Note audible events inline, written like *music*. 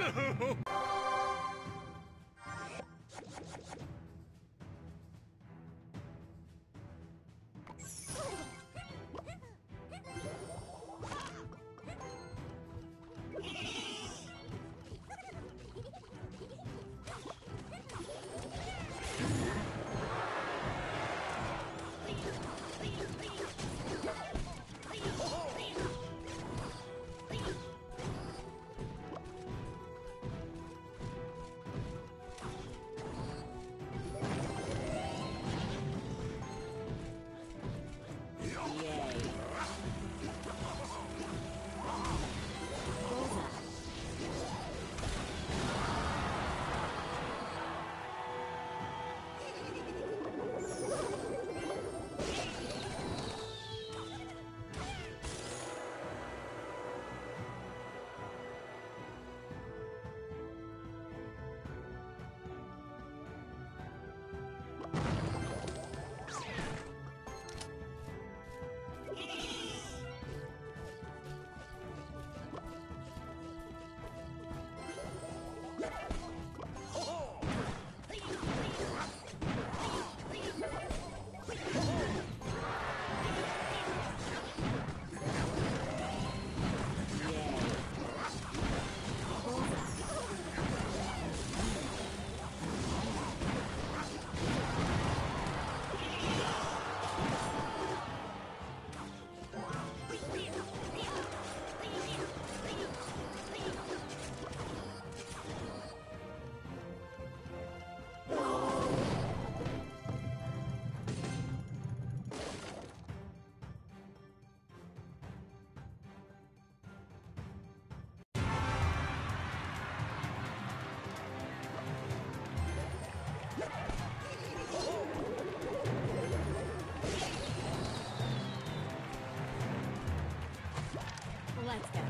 *laughs* No! Let's go.